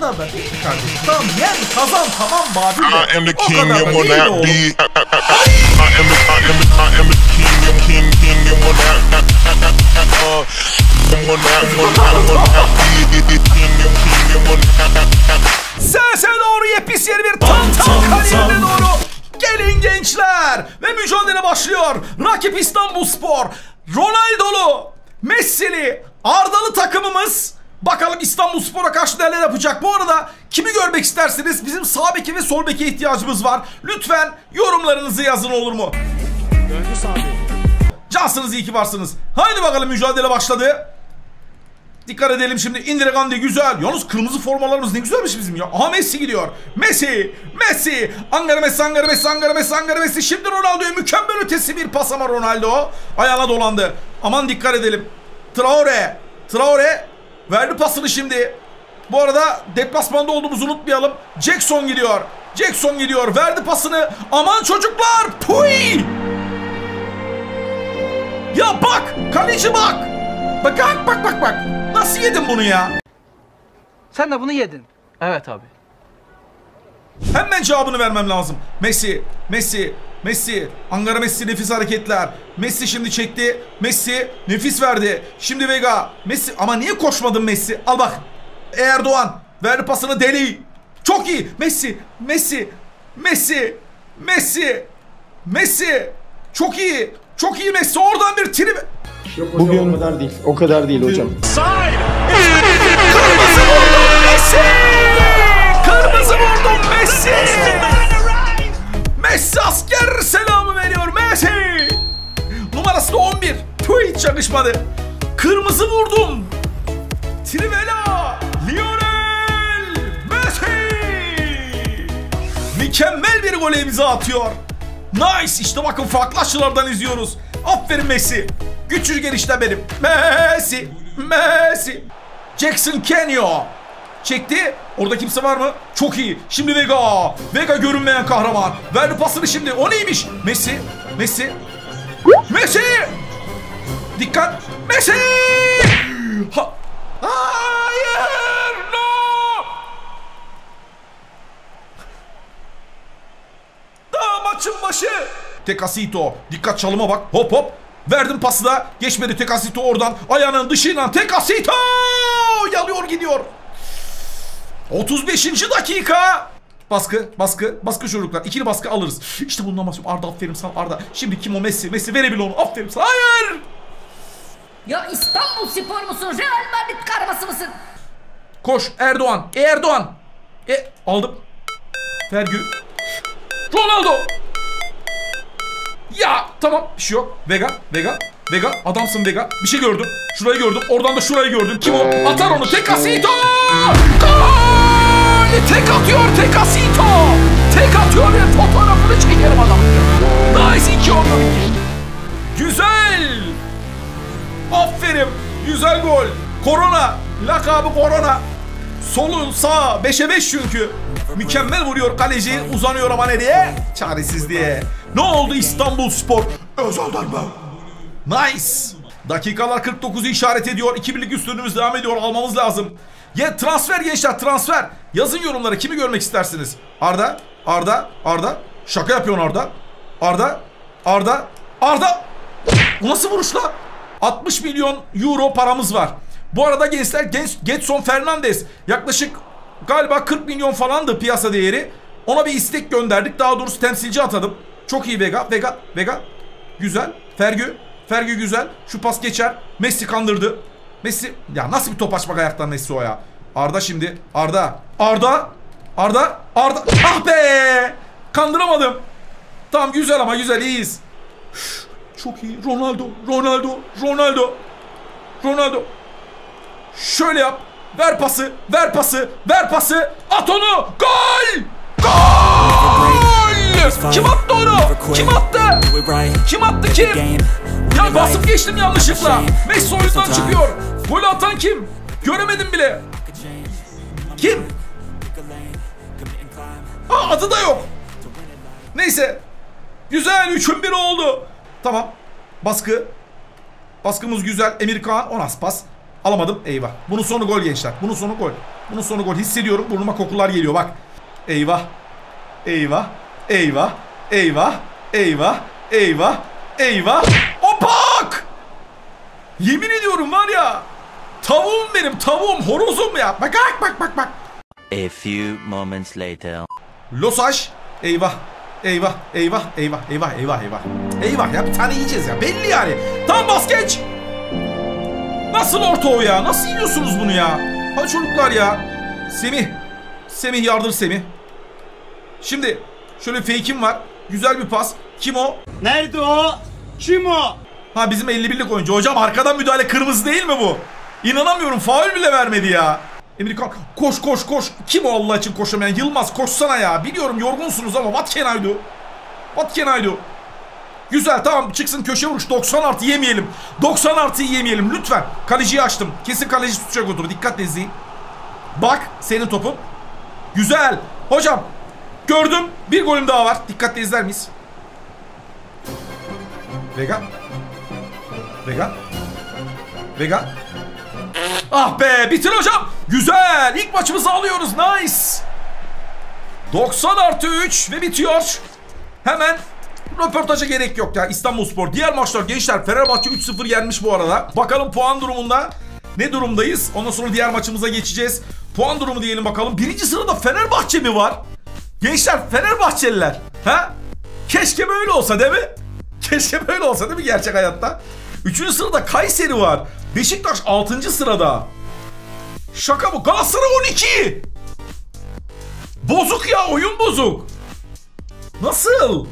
kadar da değil kardeşim. Tamam yen kazan tamam Babil de. I am the O king and will not be. I am the, I am the, I am the king and king, king and will not, uh, and will not, will not, will not be. King and king and will not. Sese doğru yepis yeni bir tam tam kariyerine doğru. Gelin gençler ve mücadele başlıyor. Rakip İstanbul Spor. Ronaldo'lu, Messi'li, Ardalı takımımız. Bakalım İstanbul Spor'a karşı neler yapacak. Bu arada kimi görmek istersiniz? Bizim sağ beki ve sol beke ihtiyacımız var. Lütfen yorumlarınızı yazın olur mu? Cansınız iyi ki varsınız. Haydi bakalım mücadele başladı. Dikkat edelim şimdi. Indire Gandhi güzel. Yalnız kırmızı formalarımız ne güzelmiş bizim ya. Aha Messi gidiyor. Messi. Messi. Angara Messi, Angara Messi, Angara Messi, Angara Messi. Şimdi Ronaldo'ya mükemmel ötesi bir pas ama Ronaldo. Ayağına dolandı. Aman dikkat edelim. Traore. Traore. Verdi pasını şimdi. Bu arada deplasmanda olduğumuzu unutmayalım. Jackson gidiyor. Jackson gidiyor. Verdi pasını. Aman çocuklar. Puy. Ya bak. Kaleci bak. Bak bak bak bak bak. Nasıl yedin bunu ya? Sen de bunu yedin. Evet abi. Hemen cevabını vermem lazım. Messi, Messi, Messi. Angara Messi nefis hareketler. Messi şimdi çekti. Messi nefis verdi. Şimdi Vega. Messi ama niye koşmadın Messi? Al bak. Erdoğan verdi pasını Deli. Çok iyi. Messi, Messi, Messi, Messi, Messi. Çok iyi. Çok iyi Messi. Oradan bir trip. Bugün o kadar değil. O kadar değil hocam. Kırmızı vurdum Messi! Kırmızı vurdum Messi! Messi asker selamı veriyor Messi! Numarası da 11. Tüh hiç yakışmadı. Kırmızı vurdum. Trivela! Lionel Messi! Mükemmel bir gol imza atıyor. Nice! İşte bakın farklı açılardan izliyoruz. Aferin Messi. Güçlü gelişte benim. Messi! Messi! Jackson Kenyo. Çekti. Orada kimse var mı? Çok iyi. Şimdi Vega. Vega görünmeyen kahraman. Verdi pasını şimdi. O neymiş? Messi. Messi. Messi. Dikkat. Messi. Ha. Hayır. No. Daha maçın başı. Tekasito. Dikkat çalıma bak. Hop hop. Verdim pası da. Geçmedi Tekasito oradan. Ayağının dışıyla Tekasito. Yalıyor gidiyor. 35. dakika. Baskı, baskı, baskı çocuklar. İkili baskı alırız. İşte bundan bahsediyorum. Arda aferin sana Arda. Şimdi kim o Messi? Messi verebil onu. Aferin sana. Hayır. Ya İstanbul Spor musun? Real Madrid karması mısın? Koş Erdoğan. E, Erdoğan. E aldım. Fergü. Ronaldo. Ya tamam bir şey yok. Vega, Vega, Vega. Adamsın Vega. Bir şey gördüm. Şurayı gördüm. Oradan da şurayı gördüm. Kim o? Atar onu. Tek asito. Gol! Tek atıyor tek asito. Tek atıyor ve fotoğrafını çekerim adam. Nice 2 oldu. Güzel. Aferin. Güzel gol. Korona. Lakabı Korona. Solu sağ 5'e 5 çünkü. Mükemmel vuruyor kaleci. Uzanıyor ama nereye? Çaresiz diye. Ne oldu İstanbul Spor? Özelden mi? Nice. Dakikalar 49'u işaret ediyor. 2 birlik üstünlüğümüz devam ediyor. Almamız lazım. Ya transfer gençler transfer. Yazın yorumlara kimi görmek istersiniz? Arda, Arda, Arda. Şaka yapıyorsun Arda. Arda, Arda, Arda. Bu nasıl vuruş lan? 60 milyon euro paramız var. Bu arada gençler genç Getson Fernandez yaklaşık galiba 40 milyon falandı piyasa değeri. Ona bir istek gönderdik. Daha doğrusu temsilci atadım. Çok iyi Vega. Vega. Vega. Güzel. Fergü. Fergü güzel. Şu pas geçer. Messi kandırdı. Messi. Ya nasıl bir top açmak ayaktan Messi o ya. Arda şimdi. Arda. Arda. Arda. Arda. Ah be. Kandıramadım. Tamam güzel ama güzel iyiyiz. Çok iyi. Ronaldo. Ronaldo. Ronaldo. Ronaldo. Şöyle yap. Ver pası. Ver pası. Ver pası. At onu. Gol. Gol. Kim attı onu? Kim attı? Kim attı kim? Ya basıp geçtim yanlışlıkla. Messi oyundan çıkıyor. Golü atan kim? Göremedim bile. Kim? Aa, adı da yok. Neyse. Güzel. Üçün biri oldu. Tamam. Baskı. Baskımız güzel. Emir Kağan. O nasıl pas? Alamadım. Eyvah. Bunun sonu gol gençler. Bunun sonu gol. Bunun sonu gol. Hissediyorum. Burnuma kokular geliyor bak. Eyvah. Eyvah. Eyvah. Eyvah. Eyvah. Eyvah. Eyvah. Opak! Yemin ediyorum var ya. Tavuğum benim tavuğum horozum ya. Bak bak bak bak bak. A few moments later. Losaj. Eyvah. Eyvah. Eyvah. Eyvah. Eyvah. Eyvah. Eyvah. Eyvah ya bir tane yiyeceğiz ya. Belli yani. Tam bas geç. Nasıl orta o ya? Nasıl yiyorsunuz bunu ya? Hadi çocuklar ya. Semih. Semih yardır Semih. Şimdi şöyle fake'im var. Güzel bir pas. Kim o? Nerede o? Kim o? Ha bizim 51'lik oyuncu. Hocam arkadan müdahale kırmızı değil mi bu? İnanamıyorum. Faul bile vermedi ya. Emir Kan koş koş koş. Kim o Allah için koşamayan? Yılmaz koşsana ya. Biliyorum yorgunsunuz ama what can I do? What can I do? Güzel tamam çıksın köşe vuruş 90 artı yemeyelim. 90 artı yemeyelim lütfen. Kaleciyi açtım. Kesin kaleci tutacak o topu. Dikkatle izleyin. Bak senin topun. Güzel. Hocam gördüm. Bir golüm daha var. Dikkatle izler miyiz? Vega. Vega. Vega. Ah be bitir hocam. Güzel. İlk maçımızı alıyoruz. Nice. 90 artı 3 ve bitiyor. Hemen röportaja gerek yok ya İstanbulspor. Diğer maçlar gençler Fenerbahçe 3-0 yenmiş bu arada. Bakalım puan durumunda ne durumdayız? Ondan sonra diğer maçımıza geçeceğiz. Puan durumu diyelim bakalım. Birinci sırada Fenerbahçe mi var? Gençler Fenerbahçeliler. Ha? Keşke böyle olsa değil mi? Keşke böyle olsa değil mi gerçek hayatta? Üçüncü sırada Kayseri var. Beşiktaş altıncı sırada. Şaka bu. Galatasaray 12. Bozuk ya oyun bozuk. Nasıl?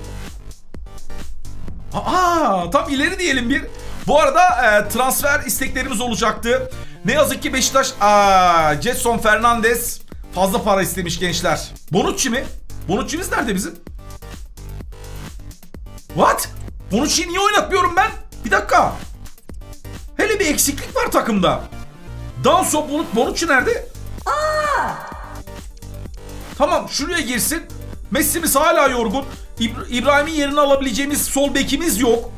Aa tam ileri diyelim bir. Bu arada e, transfer isteklerimiz olacaktı. Ne yazık ki Beşiktaş aa, Jetson Fernandez fazla para istemiş gençler. Bonucci mi? Bonucci'miz nerede bizim? What? Bonucci'yi niye oynatmıyorum ben? Bir dakika. Hele bir eksiklik var takımda. Danso Bonut Bonucci nerede? Tamam şuraya girsin. Messi'miz hala yorgun. İbra- İbrahim'in yerini alabileceğimiz sol bekimiz yok.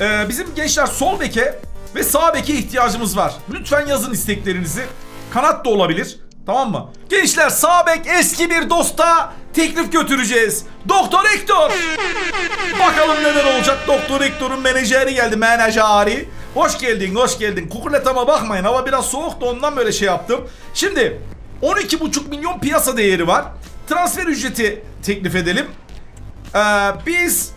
Ee, bizim gençler sol beke ve sağ beke ihtiyacımız var. Lütfen yazın isteklerinizi. Kanat da olabilir. Tamam mı? Gençler sağ bek eski bir dosta teklif götüreceğiz. Doktor Hector. Bakalım neler olacak. Doktor Hector'un menajeri geldi. Menajeri. Hoş geldin, hoş geldin. Kukuletama bakmayın. Hava biraz soğuk da ondan böyle şey yaptım. Şimdi 12,5 milyon piyasa değeri var. Transfer ücreti teklif edelim. Ee, biz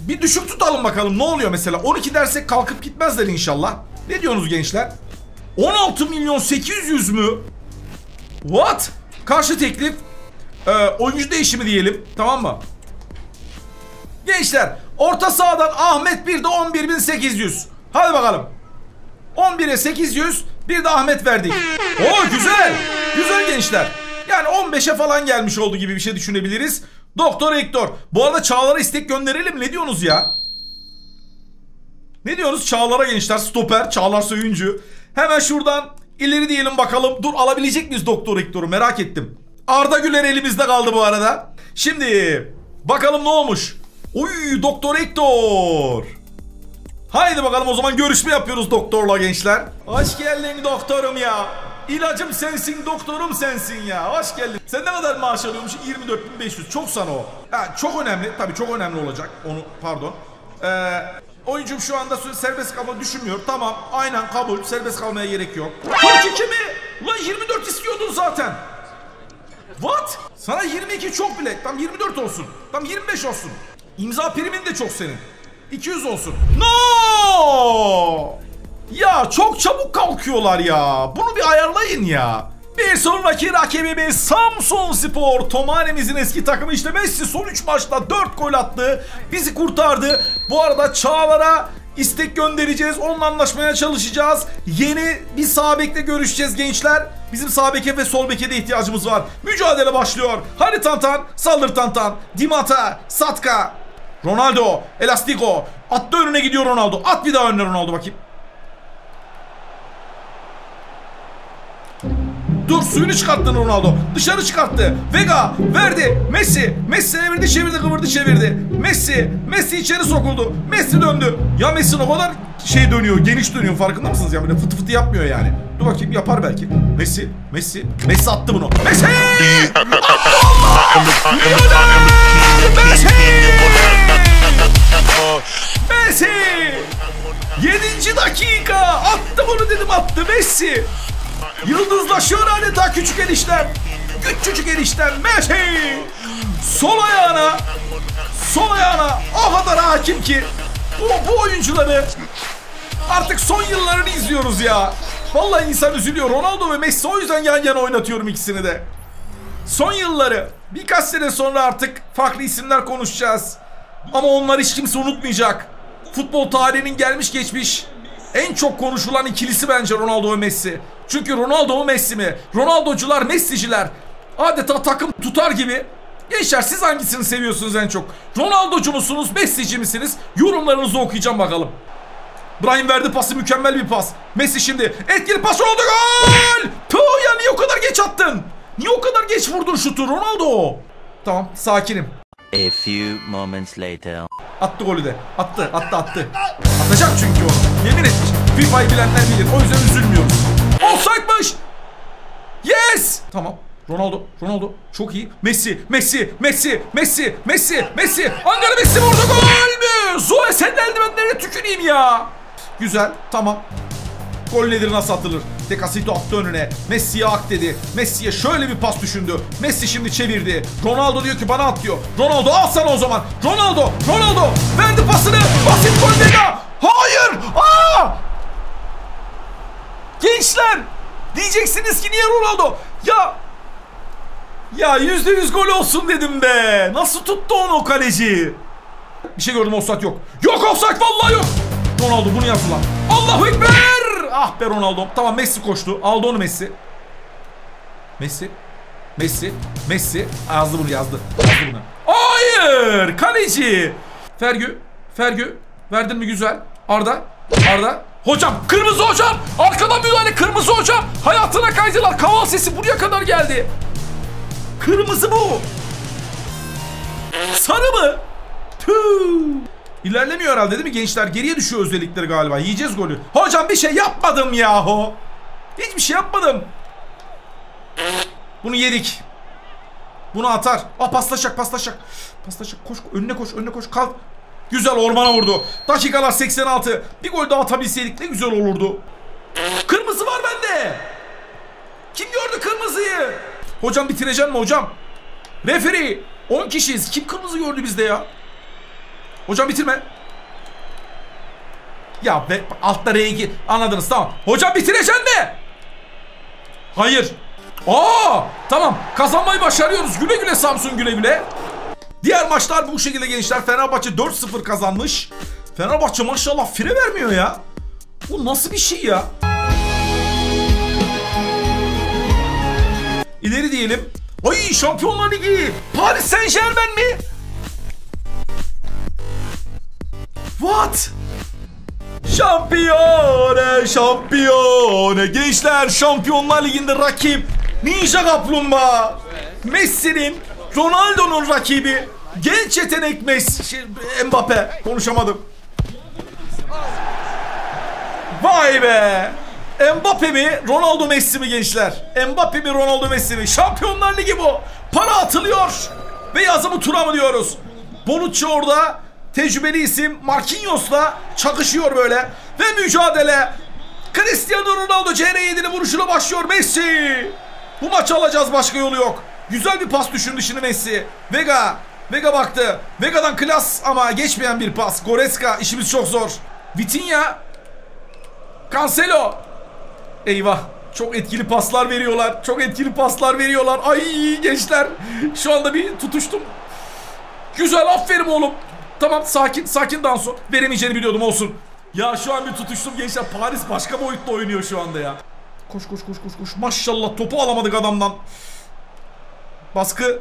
bir düşük tutalım bakalım ne oluyor mesela. 12 dersek kalkıp gitmezler inşallah. Ne diyorsunuz gençler? 16 milyon 800 mü? What? Karşı teklif. Ee, oyuncu değişimi diyelim. Tamam mı? Gençler orta sahadan Ahmet bir de 11.800. Hadi bakalım. 11'e 800 bir de Ahmet verdik. Oo güzel. Güzel gençler. Yani 15'e falan gelmiş oldu gibi bir şey düşünebiliriz. Doktor Hector. Bu arada Çağlar'a istek gönderelim. Ne diyorsunuz ya? Ne diyorsunuz Çağlar'a gençler? Stoper, Çağlar Söyüncü. Hemen şuradan ileri diyelim bakalım. Dur alabilecek miyiz Doktor Hector'u merak ettim. Arda Güler elimizde kaldı bu arada. Şimdi bakalım ne olmuş. Uy Doktor Hector. Haydi bakalım o zaman görüşme yapıyoruz doktorla gençler. Hoş geldin doktorum ya. İlacım sensin, doktorum sensin ya. Hoş geldin. Sen ne kadar maaş alıyormuş? 24.500. Çok sana o. Ha, çok önemli. Tabii çok önemli olacak. Onu pardon. Ee, oyuncum şu anda serbest kalma düşünmüyor. Tamam. Aynen kabul. Serbest kalmaya gerek yok. 42 mi? Ulan 24 istiyordun zaten. What? Sana 22 çok bile. Tam 24 olsun. Tam 25 olsun. İmza primin de çok senin. 200 olsun. No! Ya çok çabuk kalkıyorlar ya. Bunu bir ayarlayın ya. Bir sonraki rakibimiz Samsun Spor. Tomane'mizin eski takımı işte Messi son 3 maçta 4 gol attı. Bizi kurtardı. Bu arada Çağlar'a istek göndereceğiz. Onunla anlaşmaya çalışacağız. Yeni bir sağ bekle görüşeceğiz gençler. Bizim sağ ve sol de ihtiyacımız var. Mücadele başlıyor. Hadi Tantan, saldır Tantan. Dimata, Satka, Ronaldo, Elastico. Attı önüne gidiyor Ronaldo. At bir daha önüne Ronaldo bakayım. Dur suyunu çıkarttın Ronaldo. Dışarı çıkarttı. Vega verdi. Messi. Messi evirdi çevirdi kıvırdı çevirdi. Messi. Messi içeri sokuldu. Messi döndü. Ya Messi'nin o kadar şey dönüyor. Geniş dönüyor farkında mısınız ya? Böyle fıtı fıtı yapmıyor yani. Dur bakayım yapar belki. Messi. Messi. Messi attı bunu. Messi! Messi! Messi! 7. dakika attı bunu dedim attı Messi. Yıldızlaşıyor adeta küçük eniştem. Küçücük eniştem Messi. Sol ayağına sol ayağına o kadar hakim ki bu, bu oyuncuları artık son yıllarını izliyoruz ya. Vallahi insan üzülüyor. Ronaldo ve Messi o yüzden yan yana oynatıyorum ikisini de. Son yılları birkaç sene sonra artık farklı isimler konuşacağız. Ama onlar hiç kimse unutmayacak. Futbol tarihinin gelmiş geçmiş en çok konuşulan ikilisi bence Ronaldo ve Messi. Çünkü Ronaldo mu Messi mi? Ronaldocular, Messi'ciler adeta takım tutar gibi. Gençler siz hangisini seviyorsunuz en çok? Ronaldocu musunuz, Messi'ci misiniz? Yorumlarınızı okuyacağım bakalım. Brahim verdi pası mükemmel bir pas. Messi şimdi etkili pas oldu gol! Tuh ya niye o kadar geç attın? Niye o kadar geç vurdun şutu Ronaldo? Tamam sakinim. A few moments later. Attı golü de. Attı, attı, attı. Atacak çünkü onu. Yemin etmiş. FIFA'yı bilenler bilir. O yüzden üzülmüyoruz. Offside'mış. Yes. Tamam. Ronaldo, Ronaldo çok iyi. Messi, Messi, Messi, Messi, Messi, Messi. Angara Messi vurdu gol mü? Zoe sen de eldivenlerine tüküreyim ya. Güzel, tamam. Gol nedir nasıl atılır? Decasito attı önüne. Messi'ye ak dedi. Messi'ye şöyle bir pas düşündü. Messi şimdi çevirdi. Ronaldo diyor ki bana at diyor. Ronaldo al sana o zaman. Ronaldo, Ronaldo verdi pasını. Basit gol. Hayır. Aa! Gençler diyeceksiniz ki niye Ronaldo? Ya ya yüzde yüz gol olsun dedim be. Nasıl tuttu onu o kaleci? Bir şey gördüm offside yok. Yok offside vallahi yok. Ronaldo bunu yaptı lan. Allahu Ekber. Ah be Ronaldo. Tamam Messi koştu. Aldı onu Messi. Messi. Messi. Messi. Yazdı bunu yazdı. Yazdı bunu. Hayır. Kaleci. Fergü. Fergü. Verdin mi güzel. Arda. Arda. Hocam. Kırmızı hocam. Arkadan müdahale. Kırmızı hocam. Hayatına kaydılar. Kaval sesi buraya kadar geldi. Kırmızı bu. Sarı mı? Tüh. İlerlemiyor herhalde değil mi gençler? Geriye düşüyor özellikleri galiba. Yiyeceğiz golü. Hocam bir şey yapmadım yahu. Hiçbir şey yapmadım. Bunu yedik. Bunu atar. Aa paslaşacak paslaşacak. Paslaşacak. Koş önüne koş önüne koş. Kalk. Güzel ormana vurdu. Dakikalar 86. Bir gol daha atabilseydik ne güzel olurdu. Kırmızı var bende. Kim gördü kırmızıyı? Hocam bitireceğim mi hocam? Referi. 10 kişiyiz. Kim kırmızı gördü bizde ya? Hocam bitirme. Ya be altta R2 anladınız tamam. Hocam bitireceksin mi? Hayır. Aa tamam kazanmayı başarıyoruz. Güle güle Samsun güle güle. Diğer maçlar bu şekilde gençler. Fenerbahçe 4-0 kazanmış. Fenerbahçe maşallah fire vermiyor ya. Bu nasıl bir şey ya? İleri diyelim. Ay Şampiyonlar Ligi. Paris Saint Germain mi? What? Şampiyone, şampiyone. Gençler Şampiyonlar Ligi'nde rakip Ninja Kaplumbağa. Messi'nin, Ronaldo'nun rakibi. Genç yetenek Messi, şey, Mbappe. Konuşamadım. Vay be. Mbappe mi, Ronaldo Messi mi gençler? Mbappe mi, Ronaldo Messi mi? Şampiyonlar Ligi bu. Para atılıyor. Ve yazımı tura mı diyoruz? Bonucci orada tecrübeli isim Marquinhos'la çakışıyor böyle. Ve mücadele. Cristiano Ronaldo CR7'nin vuruşuna başlıyor Messi. Bu maçı alacağız başka yolu yok. Güzel bir pas düşündü şimdi Messi. Vega. Vega baktı. Vega'dan klas ama geçmeyen bir pas. Goreska işimiz çok zor. Vitinha. Cancelo. Eyvah. Çok etkili paslar veriyorlar. Çok etkili paslar veriyorlar. Ay gençler. Şu anda bir tutuştum. Güzel aferin oğlum. Tamam sakin sakin Danso. Veremeyeceğini biliyordum olsun. Ya şu an bir tutuştum gençler. Paris başka boyutta oynuyor şu anda ya. Koş koş koş koş koş. Maşallah topu alamadık adamdan. Baskı.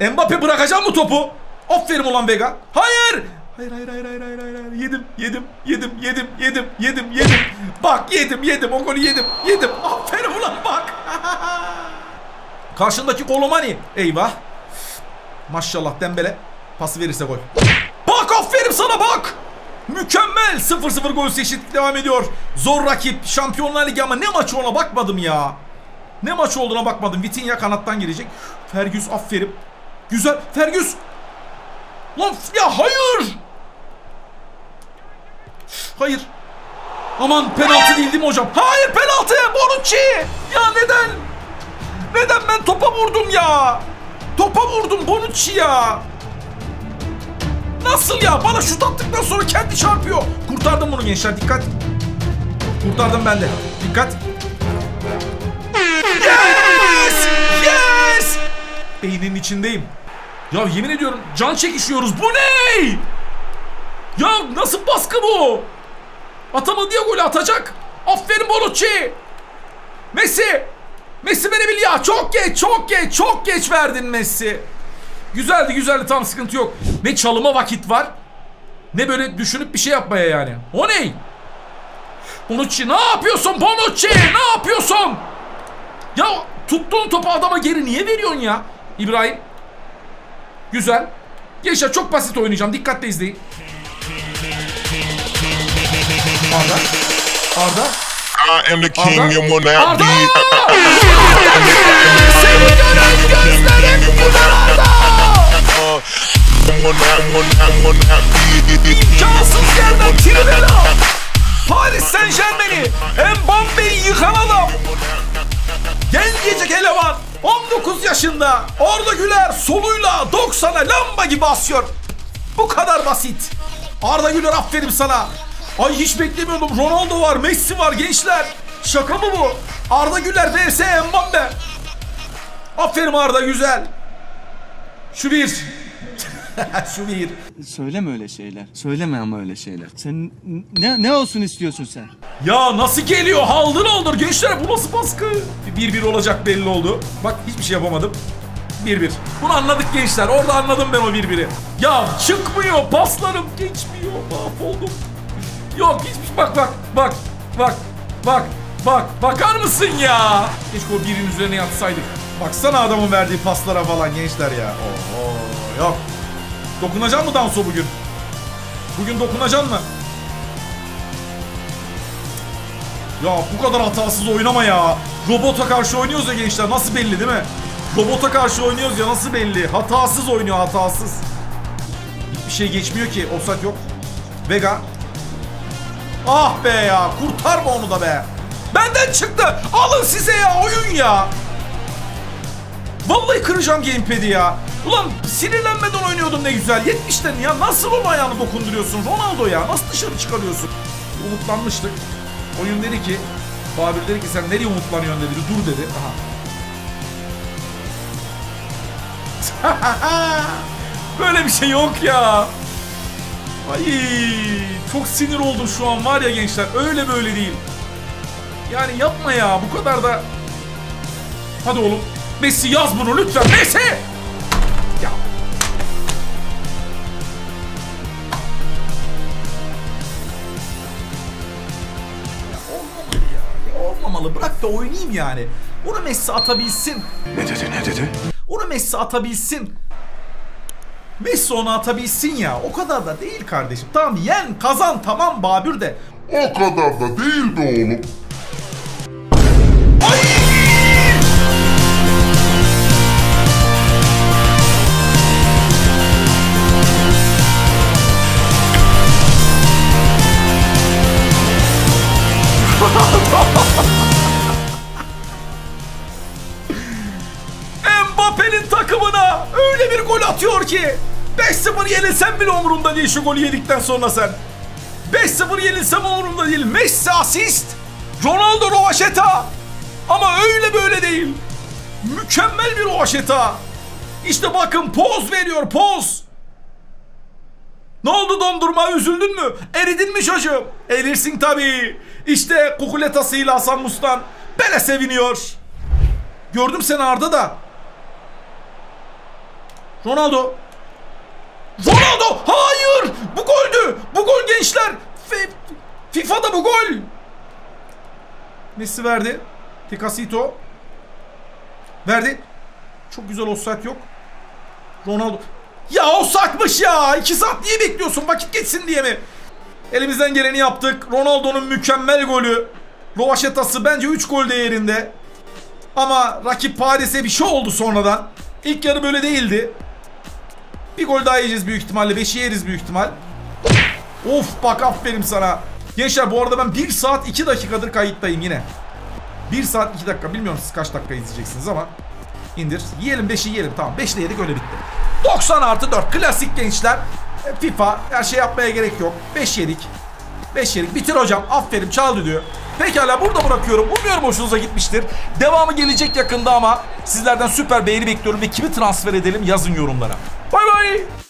Mbappe bırakacak mı topu? Aferin ulan Vega. Hayır. Hayır hayır hayır hayır hayır hayır. Yedim yedim yedim yedim yedim yedim yedim. Bak yedim yedim o golü yedim yedim. Aferin ulan bak. Karşındaki Kolomani. Eyvah. Maşallah Dembele. Pası verirse gol. Bak aferin sana bak. Mükemmel. 0-0 gol eşitlik devam ediyor. Zor rakip. Şampiyonlar Ligi ama ne maçı ona bakmadım ya. Ne maç olduğuna bakmadım. Vitinha kanattan girecek. Fergus aferin. Güzel. Fergus. Lan ya hayır. Hayır. Aman penaltı değil değil mi hocam? Hayır penaltı. Bonucci. Ya neden? Neden ben topa vurdum ya? Topa vurdum Bonucci ya. Nasıl ya? Bana şut attıktan sonra kendi çarpıyor. Kurtardım bunu gençler dikkat. Kurtardım ben de. Dikkat. Beynin içindeyim. Ya yemin ediyorum can çekişiyoruz. Bu ne? Ya nasıl baskı bu? Atamadı ya golü atacak. Aferin Bonucci. Messi. Messi verebil ya. Çok geç, çok geç, çok geç verdin Messi. Güzeldi, güzeldi. Tam sıkıntı yok. Ne çalıma vakit var. Ne böyle düşünüp bir şey yapmaya yani. O ne? Bonucci ne yapıyorsun Bonucci? Ne yapıyorsun? Ya tuttuğun topu adama geri niye veriyorsun ya? İbrahim. Güzel. Gençler çok basit oynayacağım. Dikkatle izleyin. Arda. Arda. I am the king Arda. and will not Arda! be. Seni gören gözlerim güler Arda! İmkansız yerden Trivela! Paris Saint Germain'i Mbappe'yi yıkan adam. Gencecik eleman 19 yaşında Orada Güler soluyla 90'a lamba gibi asıyor. Bu kadar basit. Arda Güler aferin sana. Ay hiç beklemiyordum. Ronaldo var, Messi var gençler. Şaka mı bu? Arda Güler vs Mbappe. Aferin Arda güzel. Şu bir. Şu bir. Söyleme öyle şeyler. Söyleme ama öyle şeyler. Sen ne ne olsun istiyorsun sen? Ya nasıl geliyor? Haldır oldur gençler bu nasıl baskı? 1-1 olacak belli oldu. Bak hiçbir şey yapamadım. 1-1. Bunu anladık gençler. Orada anladım ben o 1-1'i. Ya çıkmıyor. Paslarım geçmiyor. Mahvoldum. Yok hiçbir bak bak bak bak bak bak bakar mısın ya? Keşke o birin üzerine yatsaydık. Baksana adamın verdiği paslara falan gençler ya. Oho yok. Dokunacak mı Danso bugün? Bugün dokunacaksın mı? Ya bu kadar hatasız oynama ya. Robota karşı oynuyoruz ya gençler. Nasıl belli değil mi? Robota karşı oynuyoruz ya nasıl belli? Hatasız oynuyor hatasız. Hiçbir şey geçmiyor ki. Offside yok. Vega. Ah be ya. Kurtarma onu da be. Benden çıktı. Alın size ya oyun ya. Vallahi kıracağım gamepad'i ya. Ulan sinirlenmeden oynuyordum ne güzel. 70'ten ya nasıl onun ayağını dokunduruyorsun Ronaldo ya? Nasıl dışarı çıkarıyorsun? Umutlanmıştık. Oyun dedi ki Babür dedi ki sen nereye umutlanıyorsun dedi. Dur dedi. Aha. Böyle bir şey yok ya. Ay çok sinir oldum şu an var ya gençler. Öyle böyle değil. Yani yapma ya bu kadar da. Hadi oğlum. Messi yaz bunu lütfen. Messi! Ya. Ya olmamalı ya. Ya Olmamalı. Bırak da oynayayım yani. Onu Messi atabilsin. Ne dedi ne dedi? Onu Messi atabilsin. Messi onu atabilsin ya. O kadar da değil kardeşim. Tamam yen kazan tamam Babür de. O kadar da değil be oğlum. Yenilsen bile umurumda değil şu golü yedikten sonra sen. 5-0 yenilsem umurumda değil. Messi asist. Ronaldo rovaşeta. Ama öyle böyle değil. Mükemmel bir rovaşeta. İşte bakın poz veriyor poz. Ne oldu dondurma üzüldün mü? Eridin mi çocuğum? Erirsin tabii. İşte kukuletasıyla Hasan Mustan böyle seviniyor. Gördüm seni Arda da. Ronaldo. Ronaldo! Hayır. Bu goldü. Bu gol gençler. F- FIFA'da bu gol. Messi verdi. Tecasito. Verdi. Çok güzel offside yok. Ronaldo. Ya offside'mış ya. 2 saat niye bekliyorsun? Vakit geçsin diye mi? Elimizden geleni yaptık. Ronaldo'nun mükemmel golü. Rovaşetası bence 3 gol değerinde. Ama rakip Paris'e bir şey oldu sonradan. İlk yarı böyle değildi. Bir gol daha yiyeceğiz büyük ihtimalle. 5'i yeriz büyük ihtimal. Of bak aferin sana. Gençler bu arada ben 1 saat 2 dakikadır kayıttayım yine. 1 saat 2 dakika. Bilmiyorum siz kaç dakika izleyeceksiniz ama. indir. Yiyelim 5'i yiyelim. Tamam 5'le yedik öyle bitti. 90 artı 4. Klasik gençler. E, FIFA. Her şey yapmaya gerek yok. 5 yedik. 5 yedik. Bitir hocam. Aferin çaldı diyor. Pekala burada bırakıyorum. Umuyorum hoşunuza gitmiştir. Devamı gelecek yakında ama sizlerden süper beğeni bekliyorum ve kimi transfer edelim yazın yorumlara. Bye bye!